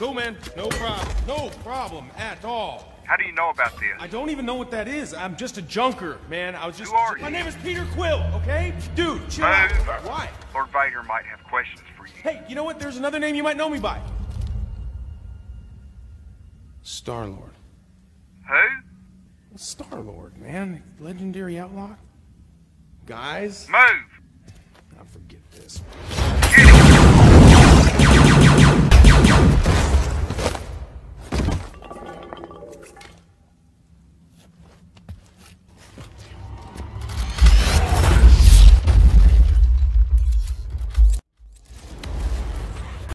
cool, man. No problem. No problem at all. How do you know about this? I don't even know what that is. I'm just a junker, man. I was just. Who are you? My name is Peter Quill, okay? Dude, chill Move. out. Why? Lord Vader might have questions for you. Hey, you know what? There's another name you might know me by. Star Lord. Who? Star Lord, man. Legendary outlaw. Guys, Move. I forget this.